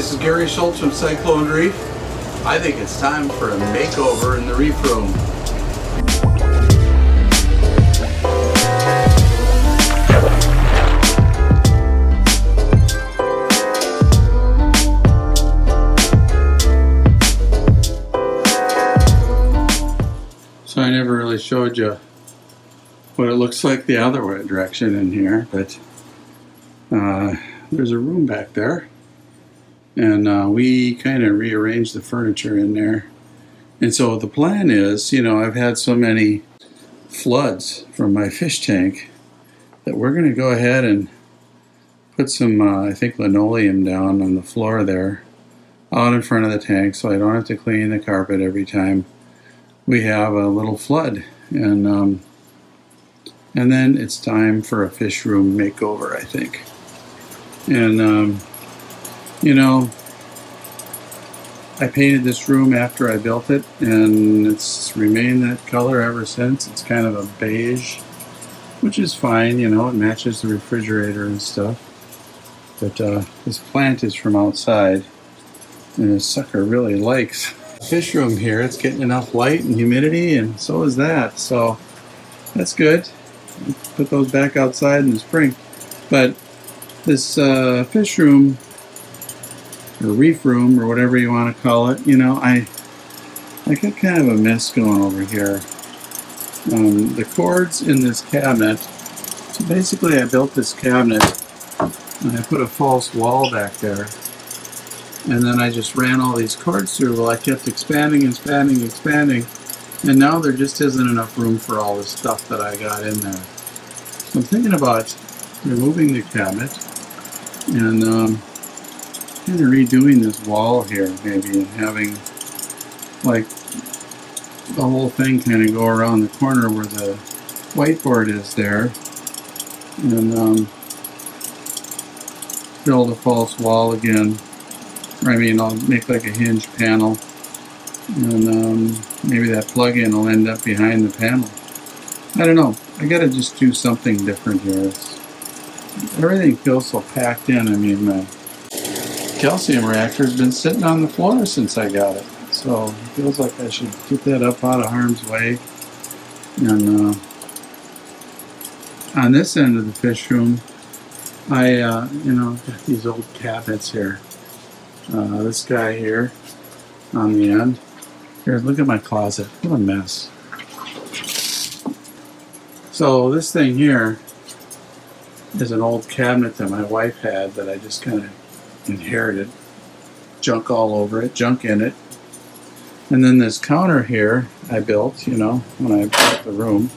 this is Gary Schultz from Cyclone Reef. I think it's time for a makeover in the reef room. So I never really showed you what it looks like the other way direction in here, but uh, there's a room back there and uh, we kind of rearranged the furniture in there. And so the plan is, you know, I've had so many floods from my fish tank that we're going to go ahead and put some, uh, I think, linoleum down on the floor there out in front of the tank so I don't have to clean the carpet every time we have a little flood. And, um, and then it's time for a fish room makeover, I think. And, um, you know, I painted this room after I built it, and it's remained that color ever since. It's kind of a beige, which is fine, you know, it matches the refrigerator and stuff. But uh, this plant is from outside, and this sucker really likes fish room here. It's getting enough light and humidity, and so is that. So that's good. Put those back outside in the spring. But this uh, fish room or reef room or whatever you want to call it. You know, I I got kind of a mess going over here. Um, the cords in this cabinet. So basically, I built this cabinet and I put a false wall back there. And then I just ran all these cords through. Well, I kept expanding, and expanding, expanding. And now there just isn't enough room for all the stuff that I got in there. So I'm thinking about removing the cabinet and um, kind of redoing this wall here maybe and having like the whole thing kind of go around the corner where the whiteboard is there and um, build a false wall again. I mean I'll make like a hinge panel and um, maybe that plug-in will end up behind the panel. I don't know. I gotta just do something different here. It's, everything feels so packed in. I mean uh, calcium reactor has been sitting on the floor since I got it. So it feels like I should get that up out of harm's way. And uh, on this end of the fish room, I, uh, you know, got these old cabinets here. Uh, this guy here on the end. Here, look at my closet. What a mess. So this thing here is an old cabinet that my wife had that I just kind of inherited. Junk all over it, junk in it. And then this counter here I built, you know, when I built the room.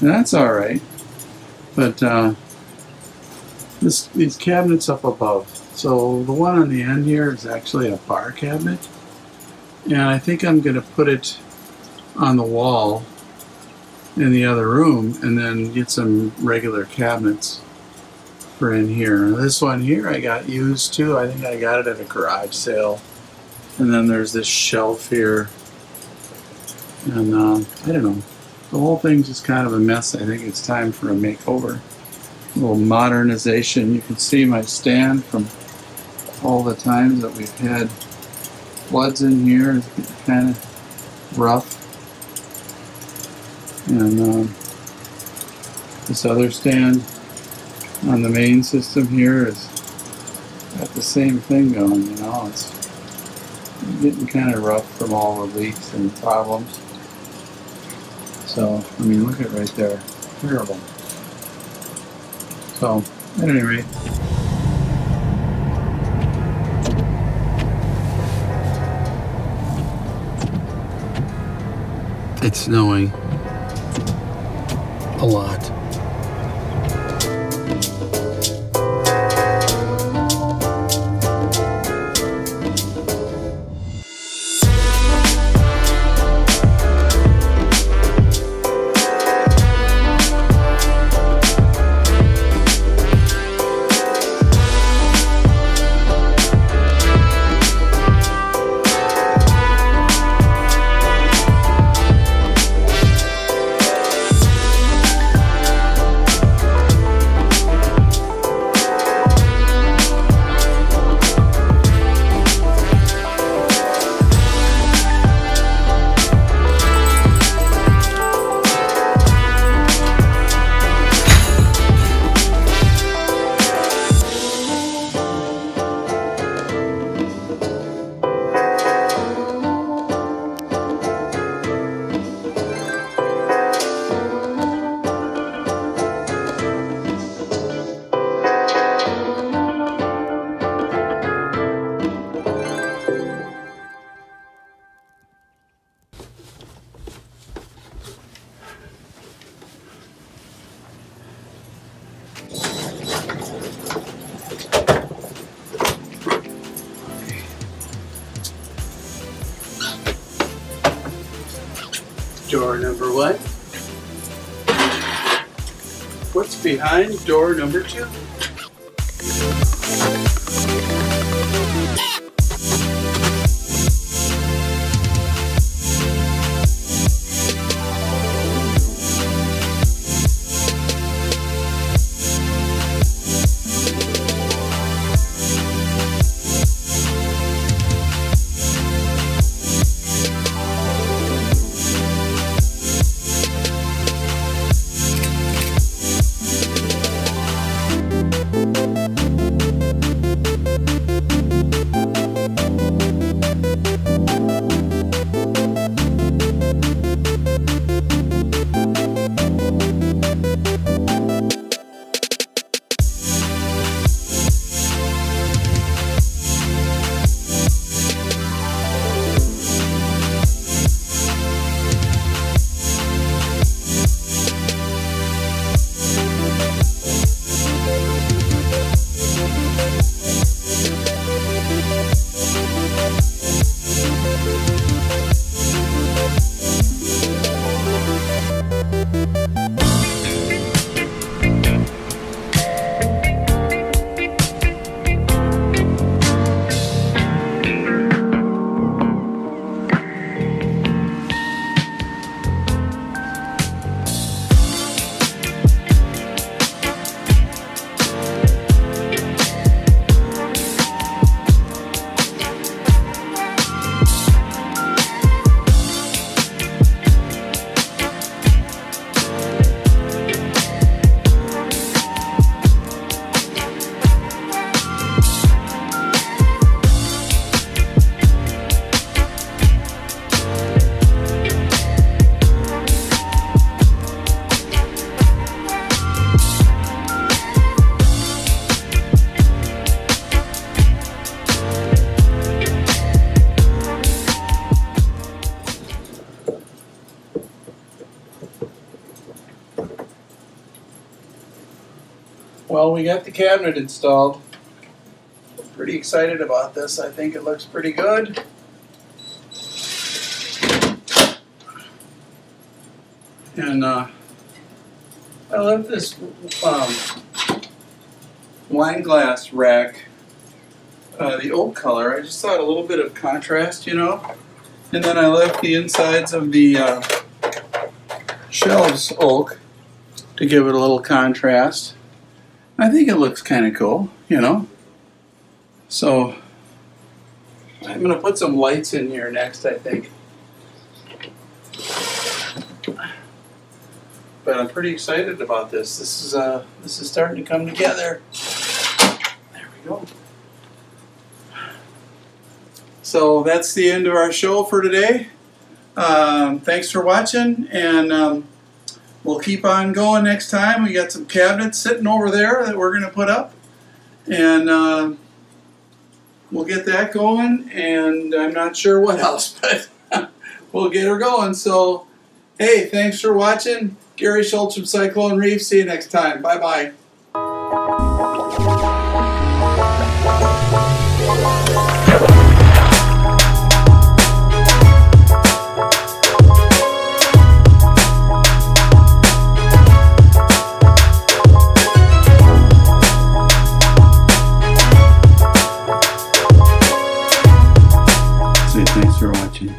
And that's all right. But uh, this, these cabinets up above. So the one on the end here is actually a bar cabinet. And I think I'm going to put it on the wall in the other room and then get some regular cabinets for in here. This one here I got used too. I think I got it at a garage sale. And then there's this shelf here. And uh, I don't know. The whole thing's just kind of a mess. I think it's time for a makeover. A little modernization. You can see my stand from all the times that we've had floods in here. It's kind of rough. And uh, this other stand on the main system here is got the same thing going, you know, it's getting kind of rough from all the leaks and problems. So, I mean, look at right there. Terrible. So, at any rate, it's snowing a lot. Door number one? What's behind door number two? Well, we got the cabinet installed. Pretty excited about this. I think it looks pretty good. And uh, I love this um, wine glass rack, uh, the old color. I just thought a little bit of contrast, you know. And then I left the insides of the uh, shelves oak to give it a little contrast. I think it looks kind of cool, you know. So I'm going to put some lights in here next, I think. But I'm pretty excited about this. This is uh, this is starting to come together. There we go. So that's the end of our show for today. Um, thanks for watching, and um, we'll keep on going next time. We got some cabinets sitting over there that we're going to put up, and uh, we'll get that going. And I'm not sure what else, but we'll get her going. So, hey, thanks for watching. Gary Schultz from Cyclone Reef. See you next time. Bye bye.